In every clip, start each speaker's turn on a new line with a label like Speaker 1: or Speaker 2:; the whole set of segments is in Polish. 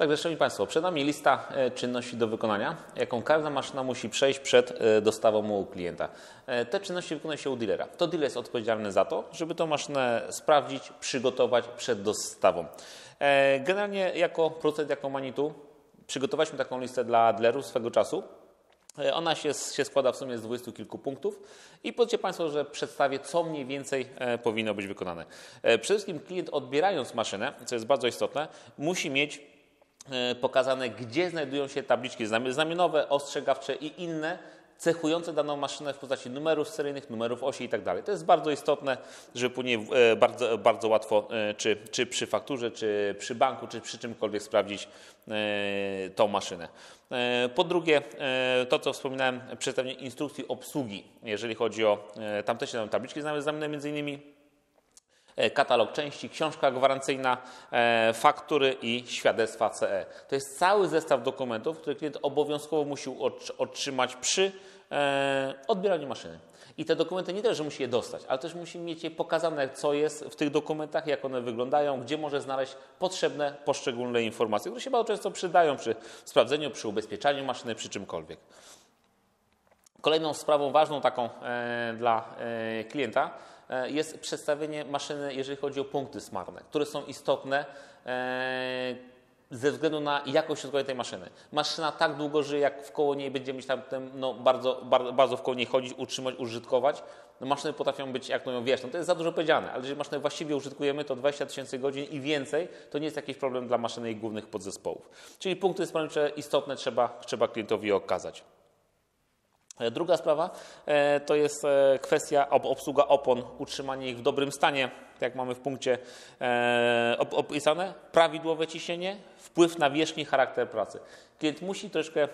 Speaker 1: Także, Szanowni Państwo, przed nami lista e, czynności do wykonania, jaką każda maszyna musi przejść przed e, dostawą u klienta. E, te czynności wykonuje się u dealera. To dealer jest odpowiedzialny za to, żeby tą maszynę sprawdzić, przygotować przed dostawą. Generalnie jako producent, jako Manitu, przygotowaliśmy taką listę dla dealerów swego czasu. Ona się, się, składa w sumie z dwudziestu kilku punktów i powiedzcie Państwo, że przedstawię, co mniej więcej powinno być wykonane. Przede wszystkim klient odbierając maszynę, co jest bardzo istotne, musi mieć pokazane, gdzie znajdują się tabliczki znamionowe, ostrzegawcze i inne cechujące daną maszynę w postaci numerów seryjnych, numerów osi itd. Tak to jest bardzo istotne, żeby później e, bardzo, bardzo łatwo, e, czy, czy przy fakturze, czy przy banku, czy przy czymkolwiek sprawdzić tą maszynę. Po drugie, to co wspominałem, przedstawienie instrukcji obsługi, jeżeli chodzi o, tam też się tabliczki znamienne między innymi E, katalog części, książka gwarancyjna, e, faktury i świadectwa CE. To jest cały zestaw dokumentów, który klient obowiązkowo musi otrzymać przy e, odbieraniu maszyny. I te dokumenty nie tylko, że musi je dostać, ale też musi mieć je pokazane, co jest w tych dokumentach, jak one wyglądają, gdzie może znaleźć potrzebne poszczególne informacje, które się bardzo często przydają przy sprawdzeniu, przy ubezpieczaniu maszyny, przy czymkolwiek. Kolejną sprawą ważną taką e, dla e, klienta e, jest przedstawienie maszyny, jeżeli chodzi o punkty smarne, które są istotne ze względu na jakość środkowej tej maszyny. Maszyna tak długo żyje, jak w koło niej będziemy tam no, bardzo, bardzo, bardzo w koło niej chodzić, utrzymać, użytkować. No, maszyny potrafią być, jak ją wiesz, no to jest za dużo powiedziane, ale jeżeli maszynę właściwie użytkujemy, to 20 tysięcy godzin i więcej, to nie jest jakiś problem dla maszyny i głównych podzespołów. Czyli punkty smarne istotne trzeba, trzeba klientowi okazać. E, druga sprawa e, to jest e, kwestia obsługa opon, utrzymanie ich w dobrym stanie, jak mamy w punkcie opisane, prawidłowe ciśnienie, wpływ na wierzchni charakter pracy. Klient musi troszkę,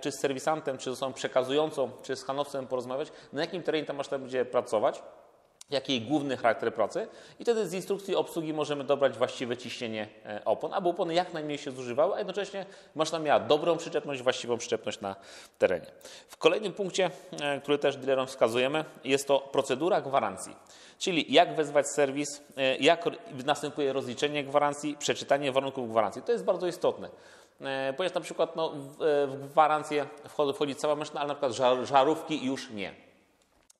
Speaker 1: czy z serwisantem, czy z osobą przekazującą, czy z handlowcem porozmawiać, na jakim terenie ta maszyna będzie pracować, jaki jej główny charakter pracy i wtedy z instrukcji obsługi możemy dobrać właściwe ciśnienie e, opon, aby opony jak najmniej się zużywały, a jednocześnie maszyna miała dobrą przyczepność, właściwą przyczepność na terenie. W kolejnym punkcie, e, który też dealerom wskazujemy, jest to procedura gwarancji, czyli jak wezwać serwis, e, jak następuje rozliczenie gwarancji, przeczytanie warunków gwarancji. To jest bardzo istotne. Ponieważ na przykład no, w gwarancję wchodzi cała maszyna, ale na przykład żarówki już nie.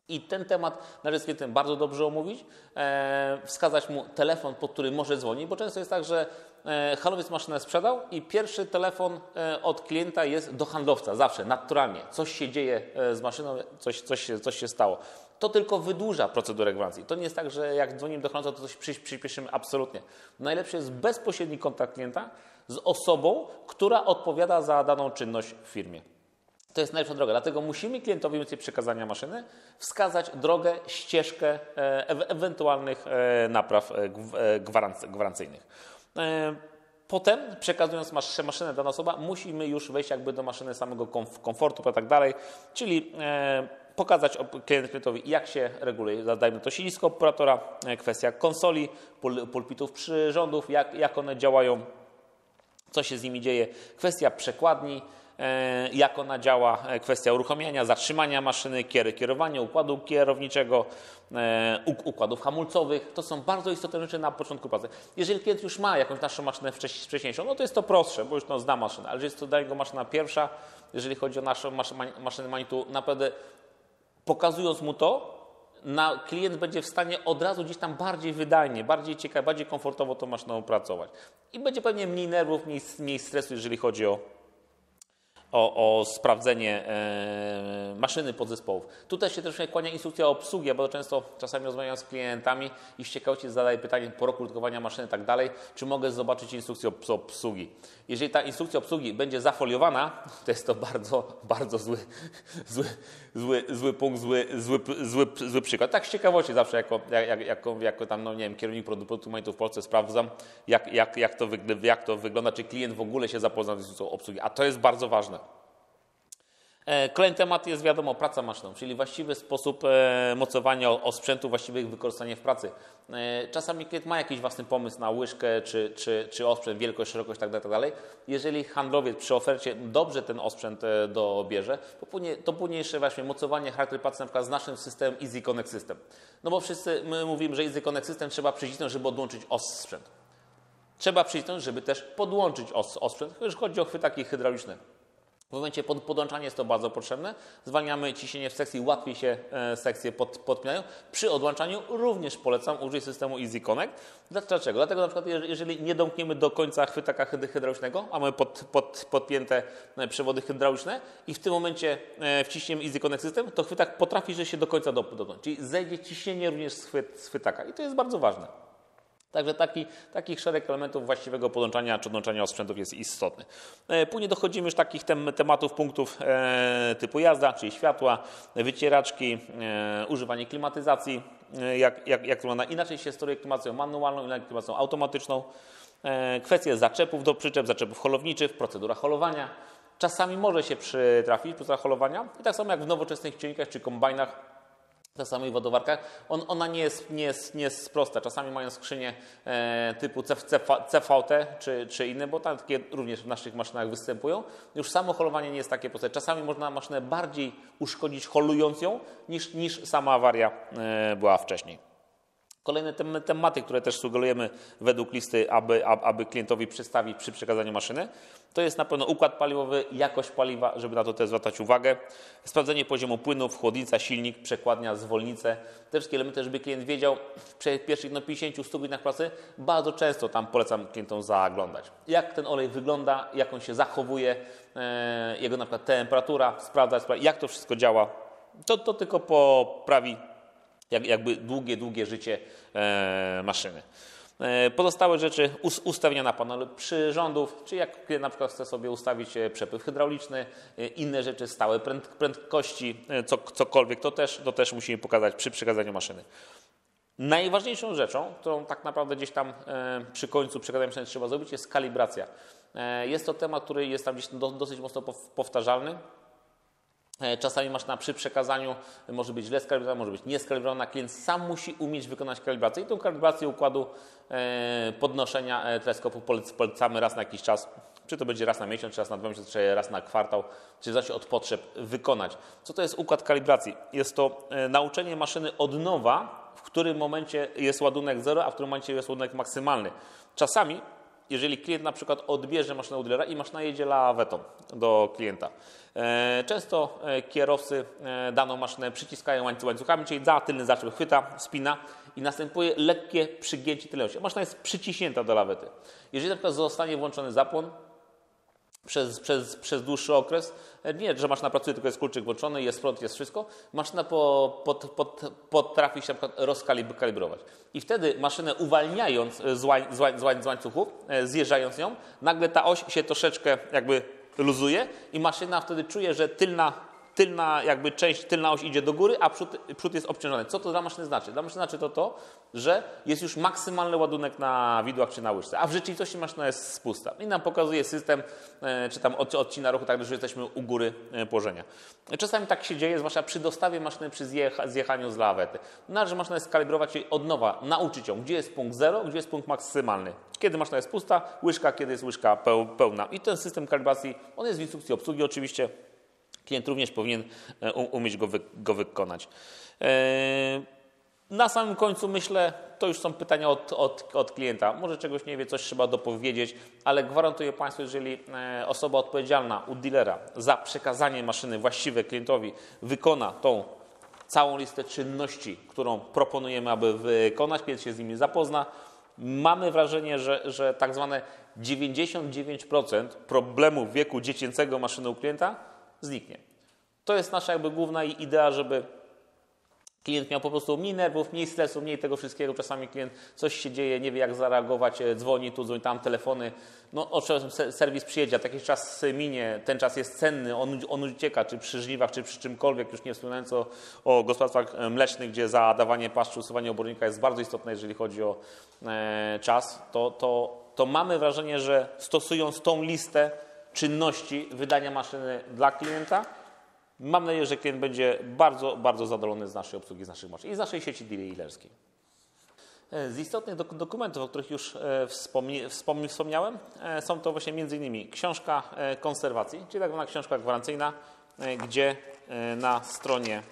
Speaker 1: I ten temat należy z klientem bardzo dobrze omówić, e, wskazać mu telefon, pod który może dzwonić, bo często jest tak, że e, handlowiec maszynę sprzedał i pierwszy telefon e, od klienta jest do handlowca, zawsze, naturalnie. Coś się dzieje e, z maszyną, coś, coś, coś się stało. To tylko wydłuża procedurę gwarancji. To nie jest tak, że jak dzwonimy do handlowca, to coś przyspieszymy, absolutnie. Najlepszy jest bezpośredni kontakt klienta z osobą, która odpowiada za daną czynność w firmie. To jest najlepsza droga. Dlatego musimy klientowi w przekazania maszyny wskazać drogę, ścieżkę e, e ewentualnych e, napraw e, gwarancyjnych. E, potem, przekazując maszynę dana osoba, musimy już wejść jakby do maszyny samego komfortu i tak dalej, czyli e, pokazać klientowi, jak się reguluje, zadajmy to silisko operatora, kwestia konsoli, pulpitów przyrządów, jak, jak one działają, co się z nimi dzieje, kwestia przekładni, E, jak ona działa, e, kwestia uruchomienia, zatrzymania maszyny, kierowania, układu kierowniczego, e, układów hamulcowych. To są bardzo istotne rzeczy na początku pracy. Jeżeli klient już ma jakąś naszą maszynę wcześniejszą, no to jest to prostsze, bo już no, zna maszynę, ale jest to dla niego maszyna pierwsza, jeżeli chodzi o naszą maszynę Manitu, naprawdę pokazując mu to, na, klient będzie w stanie od razu gdzieś tam bardziej wydajnie, bardziej ciekawie, bardziej komfortowo tą maszyną pracować. I będzie pewnie mniej nerwów, mniej, mniej stresu, jeżeli chodzi o, o, o sprawdzenie e, maszyny podzespołów. Tutaj się też kłania instrukcja obsługi, bo często czasami rozmawiam z klientami i z ciekawości zadaję pytanie po roku użytkowania maszyny i tak dalej, czy mogę zobaczyć instrukcję obsługi. Jeżeli ta instrukcja obsługi będzie zafoliowana, to jest to bardzo, bardzo zły, zły, zły, zły punkt, zły, zły, zły, zły przykład. Tak z ciekawości zawsze jako, jak, jako, jako tam, no nie wiem, kierownik produktu w Polsce sprawdzam, jak, jak, jak, to, jak to wygląda, czy klient w ogóle się zapoznał z instrukcją obsługi, a to jest bardzo ważne. E, kolejny temat jest wiadomo praca maszyną, czyli właściwy sposób e, mocowania osprzętu, właściwe ich wykorzystanie w pracy. E, czasami klient ma jakiś własny pomysł na łyżkę czy, czy, czy osprzęt, wielkość, szerokość itd., tak itd. Tak Jeżeli handlowiec przy ofercie dobrze ten osprzęt dobierze, to, później, to właśnie mocowanie charakteru pracy na przykład z naszym systemem Easy Connect System. No bo wszyscy my mówimy, że Easy Connect System trzeba przycisnąć, żeby odłączyć osprzęt. Trzeba przycisnąć, żeby też podłączyć os, osprzęt, już chodzi o chwytaki hydrauliczne. W momencie pod, podłączania jest to bardzo potrzebne. Zwalniamy ciśnienie w sekcji, łatwiej się e, sekcje pod, podpinają. Przy odłączaniu również polecam użyć systemu Easy Connect. Dlaczego? Dlatego na przykład jeżeli nie domkniemy do końca chwytaka hydraulicznego, a mamy pod, pod, podpięte e, przewody hydrauliczne i w tym momencie e, wciśniemy Easy Connect System, to chwytak potrafi że się do końca dotknąć. Czyli zejdzie ciśnienie również z, chwyt, z chwytaka i to jest bardzo ważne. Także taki, takich szereg elementów właściwego podłączania czy odłączania osprzętów jest istotny. E, później dochodzimy już takich tem, tematów, punktów e, typu jazda, czyli światła, wycieraczki, e, używanie klimatyzacji, e, jak, jak, jak wygląda. Inaczej się steruje klimacją manualną, inaczej klimacją automatyczną. E, kwestie zaczepów do przyczep, zaczepów holowniczych, procedura holowania. Czasami może się przytrafić procedura holowania i tak samo jak w nowoczesnych silnikach czy kombajnach ta samej wodowarkach, on, ona nie jest, nie, jest, nie jest prosta. Czasami mają skrzynie e, typu CVT czy, czy inne, bo takie również w naszych maszynach występują. Już samo holowanie nie jest takie proste. Czasami można maszynę bardziej uszkodzić holując ją, niż, niż sama awaria e, była wcześniej. Kolejne tematy, które też sugerujemy według listy, aby, aby klientowi przedstawić przy przekazaniu maszyny, to jest na pewno układ paliwowy, jakość paliwa, żeby na to też zwracać uwagę, sprawdzenie poziomu płynów, chłodnica, silnik, przekładnia, zwolnice, te wszystkie elementy, żeby klient wiedział w pierwszych no, 50-100 godzinach pracy, bardzo często tam polecam klientom zaglądać. Jak ten olej wygląda, jak on się zachowuje, e, jego na przykład temperatura, sprawdzać, jak to wszystko działa. To, to tylko poprawi jak, jakby długie, długie życie e, maszyny. E, pozostałe rzeczy, ustawienia na panelu przyrządów, czy jak na przykład chce sobie ustawić e, przepływ hydrauliczny, e, inne rzeczy, stałe prędkości, co, cokolwiek, to też, to też musimy pokazać przy przekazaniu maszyny. Najważniejszą rzeczą, którą tak naprawdę gdzieś tam przy końcu przekazania maszyny trzeba zrobić, jest kalibracja. Jest to temat, który jest tam gdzieś dosyć mocno powtarzalny. E, czasami maszyna przy przekazaniu może być źle skalibrowana, może być nieskalibrowana. Klient sam musi umieć wykonać kalibrację i tą kalibrację układu e, podnoszenia e, teleskopu polecamy raz na jakiś czas. Czy to będzie raz na miesiąc, czy raz na dwa miesiące, czy raz na kwartał, czy zależy od potrzeb wykonać. Co to jest układ kalibracji? Jest to nauczenie maszyny od nowa, w którym momencie jest ładunek 0, a w którym momencie jest ładunek maksymalny. Czasami jeżeli klient na przykład odbierze maszynę u dealera i maszyna jedzie lawetą do klienta. E, często e, kierowcy e, daną maszynę przyciskają łańcuchami, czyli za tylny zaczep chwyta, spina i następuje lekkie przygięcie tylnej osi. Maszyna jest przyciśnięta do lawety. Jeżeli na przykład zostanie włączony zapłon, przez, przez, przez dłuższy okres. Nie, że maszyna pracuje, tylko jest kluczyk włączony, jest prąd, jest wszystko. Maszyna po, pod, pod, potrafi się na rozkalibrować. I wtedy maszynę uwalniając z, łań, z, łań, z, łań, z łańcuchów, e, zjeżdżając ją, nagle ta oś się troszeczkę jakby luzuje i maszyna wtedy czuje, że tylna tylna jakby część, tylna oś idzie do góry, a przód, przód jest obciążony. Co to dla maszyny znaczy? Dla maszyny znaczy to to, że jest już maksymalny ładunek na widłach czy na łyżce, a w rzeczywistości maszyna jest spusta. I nam pokazuje system, e, czy tam odcina ruchu, tak że jesteśmy u góry e, położenia. Czasami tak się dzieje, zwłaszcza przy dostawie maszyny, przy zjechaniu z lawety. Należy no, maszynę skalibrować jej od nowa, nauczyć ją, gdzie jest punkt zero, gdzie jest punkt maksymalny. Kiedy maszyna jest pusta, łyżka, kiedy jest łyżka pełna. I ten system kalibracji, on jest w instrukcji obsługi oczywiście, Klient również powinien e, umieć go, wy, go wykonać. E, na samym końcu myślę, to już są pytania od, od, od, klienta. Może czegoś nie wie, coś trzeba dopowiedzieć, ale gwarantuję Państwu, jeżeli e, osoba odpowiedzialna u dealera za przekazanie maszyny właściwe klientowi wykona tą całą listę czynności, którą proponujemy, aby wykonać, klient się z nimi zapozna, mamy wrażenie, że, że tak zwane 99% problemów wieku dziecięcego maszyny u klienta zniknie. To jest nasza jakby główna idea, żeby klient miał po prostu mniej nerwów, mniej stresu, mniej tego wszystkiego. Czasami klient coś się dzieje, nie wie jak zareagować, e, dzwoni tu, dzwoni tam, telefony. No oczywiście serwis przyjedzie, taki czas minie, ten czas jest cenny, on, on ucieka, czy przy żniwach, czy przy czymkolwiek, już nie wspominając o, o gospodarstwach e, mlecznych, gdzie zadawanie paszczu, usuwanie obornika jest bardzo istotne, jeżeli chodzi o e, czas, to, to, to mamy wrażenie, że stosując tą listę czynności wydania maszyny dla klienta. Mam nadzieję, że klient będzie bardzo, bardzo zadowolony z naszej obsługi, z naszych maszyn i z naszej sieci dealerskiej. E, z istotnych dokumentów, o których już e, wspomni wspomniałem, e, są to właśnie m.in. książka konserwacji, czyli tak zwana książka gwarancyjna, gdzie na stronie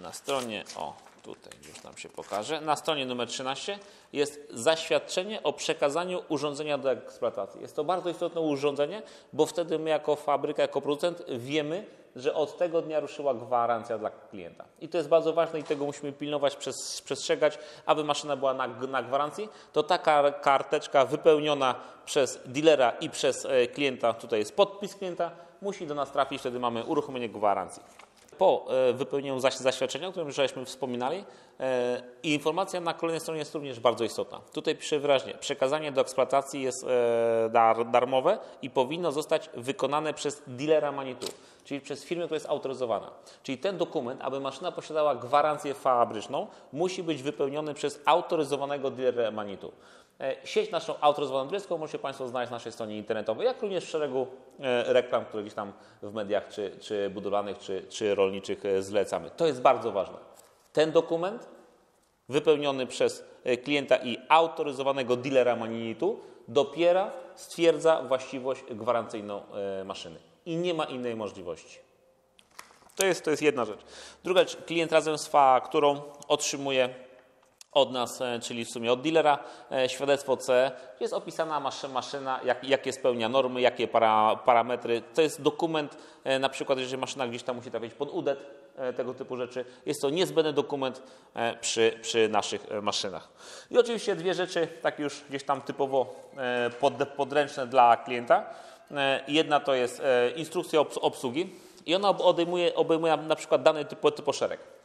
Speaker 1: na stronie, o tutaj już nam się pokaże, na stronie numer 13 jest zaświadczenie o przekazaniu urządzenia do eksploatacji. Jest to bardzo istotne urządzenie, bo wtedy my jako fabryka, jako producent wiemy, że od tego dnia ruszyła gwarancja dla klienta. I to jest bardzo ważne i tego musimy pilnować, przestrzegać, aby maszyna była na, na gwarancji. To taka karteczka wypełniona przez dealera i przez e, klienta, tutaj jest podpis klienta, musi do nas trafić, wtedy mamy uruchomienie gwarancji. Po e, wypełnieniu zaś- zaświadczenia, o którym już żeśmy wspominali, e, informacja na kolejnej stronie jest również bardzo istotna. Tutaj pisze wyraźnie, przekazanie do eksploatacji jest e, dar, darmowe i powinno zostać wykonane przez dealera Manitou, czyli przez firmę, która jest autoryzowana. Czyli ten dokument, aby maszyna posiadała gwarancję fabryczną, musi być wypełniony przez autoryzowanego dealera Manitou. E, Sieć naszą autoryzowaną dealerską możecie Państwo znaleźć na naszej stronie internetowej, jak również w szeregu e, reklam, które gdzieś tam w mediach, czy, czy budowlanych, czy, czy rolniczych e, zlecamy. To jest bardzo ważne. Ten dokument wypełniony przez klienta i autoryzowanego dealera Maninitu dopiero stwierdza właściwość gwarancyjną maszyny. I nie ma innej możliwości. To jest, to jest jedna rzecz. Druga rzecz, klient razem z fakturą otrzymuje od nas, e, czyli w sumie od dealera, e, świadectwo gdzie jest opisana maszy- maszyna, jak, jakie spełnia normy, jakie para, parametry. To jest dokument, e, na przykład jeżeli maszyna gdzieś tam musi trafić pod UDET, tego typu rzeczy. Jest to niezbędny dokument przy, przy naszych maszynach. I oczywiście dwie rzeczy, tak już gdzieś tam typowo pod, podręczne dla klienta. Jedna to jest instrukcja obs- obsługi i ona ob- obejmuje, obejmuje na przykład dany typo, typoszereg. E,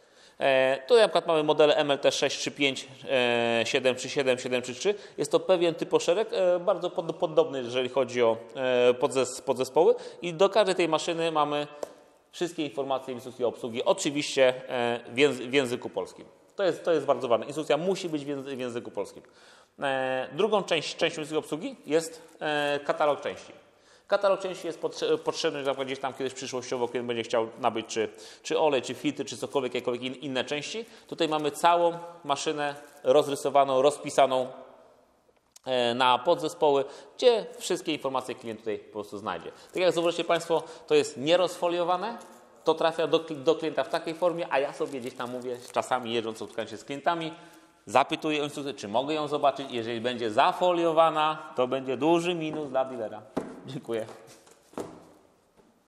Speaker 1: Tu na przykład mamy modele MLT 635, e, 737, 733. Jest to pewien typoszereg, e, bardzo pod, podobny, jeżeli chodzi o e, podzes, podzespoły. I do każdej tej maszyny mamy wszystkie informacje instrukcji obsługi, oczywiście e, w, języ, w języku polskim. To jest, to jest bardzo ważne. Instrukcja musi być w języ- w języku polskim. E, Drugą część, częścią instrukcji obsługi jest e, katalog części. Katalog części jest potrze- potrzebny na gdzieś tam kiedyś przyszłościowo, kiedy będzie chciał nabyć czy, czy olej, czy filtry, czy cokolwiek, jakiekolwiek in, inne części. Tutaj mamy całą maszynę rozrysowaną, rozpisaną e, na podzespoły, gdzie wszystkie informacje klient tutaj po prostu znajdzie. Tak jak zauważycie Państwo, to jest nierozfoliowane, to trafia do, do klienta w takiej formie, a ja sobie gdzieś tam mówię, czasami jeżdżąc, spotkając się z klientami, zapytuję o instrukcję, czy mogę ją zobaczyć. Jeżeli będzie zafoliowana, to będzie duży minus dla dealera. Dziękuję.